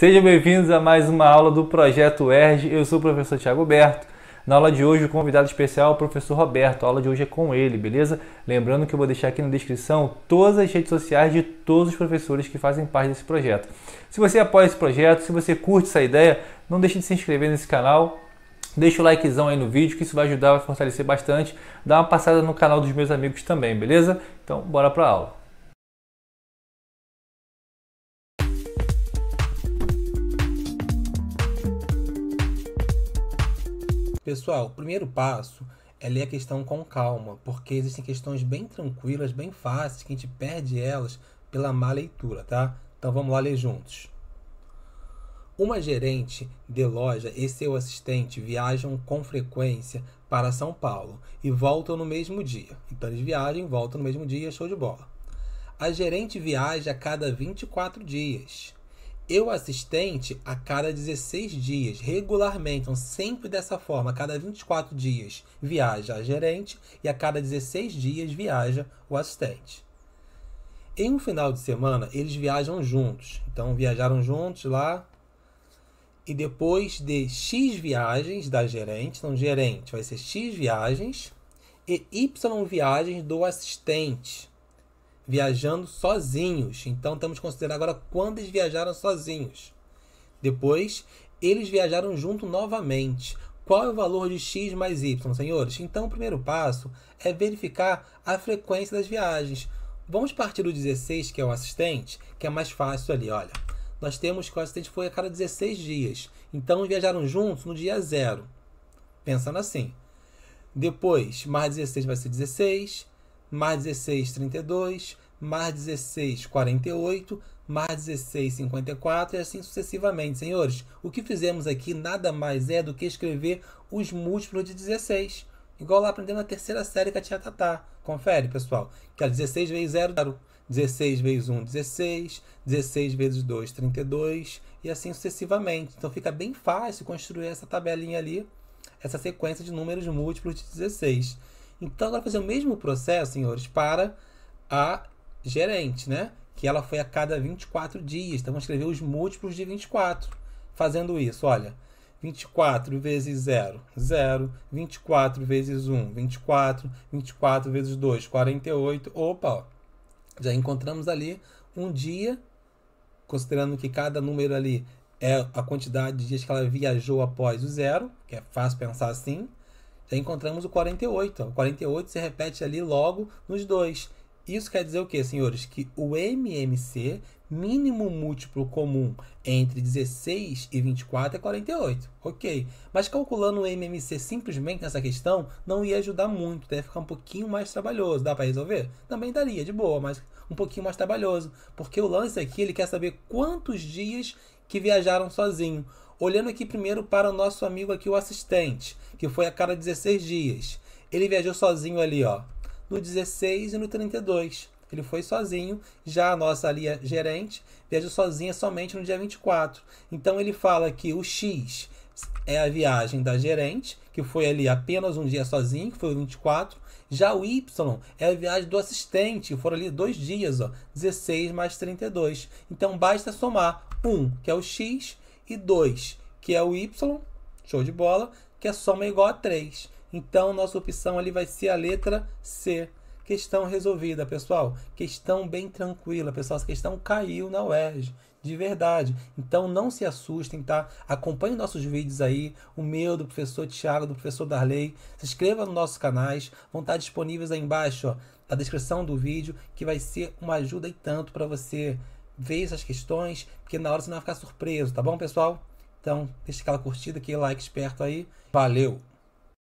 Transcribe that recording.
Sejam bem-vindos a mais uma aula do Projeto ERG. Eu sou o professor Tiago Berto. Na aula de hoje, o convidado especial é o professor Roberto. A aula de hoje é com ele, beleza? Lembrando que eu vou deixar aqui na descrição todas as redes sociais de todos os professores que fazem parte desse projeto. Se você apoia esse projeto, se você curte essa ideia, não deixe de se inscrever nesse canal. Deixa o likezão aí no vídeo, que isso vai ajudar, vai fortalecer bastante. Dá uma passada no canal dos meus amigos também, beleza? Então, bora para a aula. Pessoal, o primeiro passo é ler a questão com calma, porque existem questões bem tranquilas, bem fáceis, que a gente perde elas pela má leitura, tá? Então vamos lá ler juntos. Uma gerente de loja e seu assistente viajam com frequência para São Paulo e voltam no mesmo dia. Então eles viajam e voltam no mesmo dia, show de bola. A gerente viaja a cada 24 dias eu assistente a cada 16 dias, regularmente, então sempre dessa forma, a cada 24 dias viaja a gerente e a cada 16 dias viaja o assistente. Em um final de semana, eles viajam juntos. Então, viajaram juntos lá. E depois de X viagens da gerente, então, gerente vai ser X viagens e Y viagens do assistente viajando sozinhos. Então temos que considerar agora quando eles viajaram sozinhos. Depois, eles viajaram junto novamente. Qual é o valor de x mais y, senhores? Então, o primeiro passo é verificar a frequência das viagens. Vamos partir do 16, que é o assistente, que é mais fácil ali, olha. Nós temos que o assistente foi a cada 16 dias. Então, viajaram juntos no dia zero. Pensando assim. Depois, mais 16 vai ser 16, mais 16, 32, mais 16, 48, mais 16, 54 e assim sucessivamente. Senhores, o que fizemos aqui nada mais é do que escrever os múltiplos de 16. Igual lá aprendendo na terceira série com a tia Tatá. Confere, pessoal. Que é 16 vezes 0, 0. 16 vezes 1, 16. 16 vezes 2, 32. E assim sucessivamente. Então fica bem fácil construir essa tabelinha ali, essa sequência de números múltiplos de 16. Então, agora fazer o mesmo processo, senhores, para a gerente, né? Que ela foi a cada 24 dias. Então, vamos escrever os múltiplos de 24. Fazendo isso, olha. 24 vezes 0, 0. 24 vezes 1, 24. 24 vezes 2, 48. Opa, ó. já encontramos ali um dia, considerando que cada número ali é a quantidade de dias que ela viajou após o zero, que é fácil pensar assim encontramos o 48. O 48 se repete ali logo nos dois. Isso quer dizer o que, senhores? Que o MMC, mínimo múltiplo comum entre 16 e 24 é 48. Ok. Mas calculando o MMC simplesmente nessa questão não ia ajudar muito. Deve ficar um pouquinho mais trabalhoso. Dá para resolver? Também daria, de boa, mas um pouquinho mais trabalhoso. Porque o lance aqui, ele quer saber quantos dias que viajaram sozinho. Olhando aqui primeiro para o nosso amigo aqui, o assistente, que foi a cada 16 dias. Ele viajou sozinho ali, ó, no 16 e no 32. Ele foi sozinho. Já a nossa ali, a gerente, viajou sozinha somente no dia 24. Então ele fala que o X é a viagem da gerente, que foi ali apenas um dia sozinho, que foi o 24. Já o Y é a viagem do assistente, que foram ali dois dias, ó, 16 mais 32. Então basta somar 1, que é o X, e 2, que é o y, show de bola, que a soma é igual a 3. Então, nossa opção ali vai ser a letra C. Questão resolvida, pessoal. Questão bem tranquila, pessoal. Essa questão caiu na UERJ, de verdade. Então, não se assustem, tá? Acompanhem nossos vídeos aí, o meu, do professor Tiago, do professor Darley. Se inscreva nos nossos canais, vão estar disponíveis aí embaixo, ó, na descrição do vídeo, que vai ser uma ajuda e tanto para você ver essas questões, porque na hora você não vai ficar surpreso, tá bom, pessoal? Então, deixa aquela curtida, aquele like esperto aí. Valeu!